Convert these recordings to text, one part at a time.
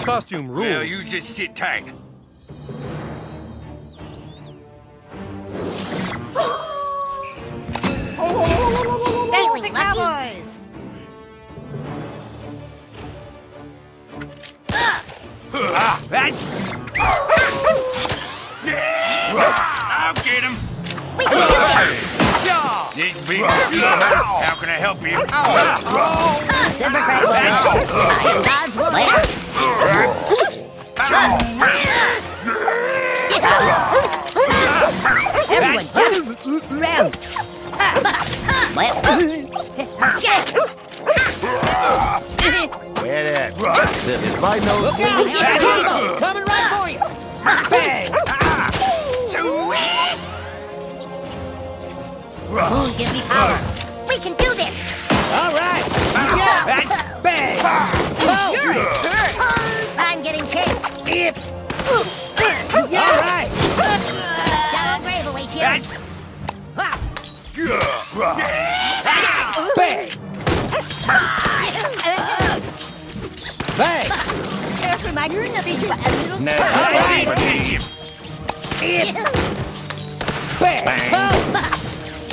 costume rules. Well, you just sit tight. Failing, the Cowboys! Ah, that. I'll get him. We can do this! This big How can I help you? Democrat will God's will Everyone, gather round. Get it. This is my nose. Coming right for you. Bang! Moon, give me power. We can do this. All right. Yeah. Bang. Oh. I'm getting chased. It's. Bang. Bang. Just remind you to be a little No, All right. Bang. Bang. Bang. Oh.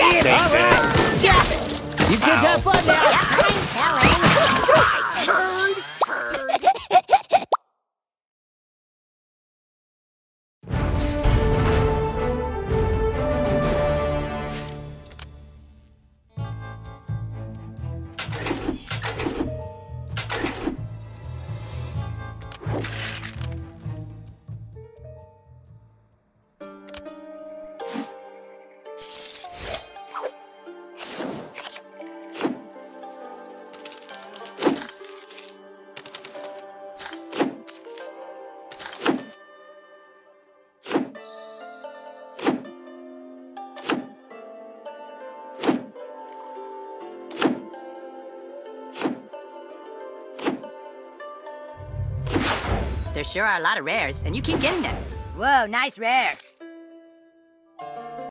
It's. All right. You kids have fun now. There sure are a lot of rares, and you keep getting them. Whoa, nice rare.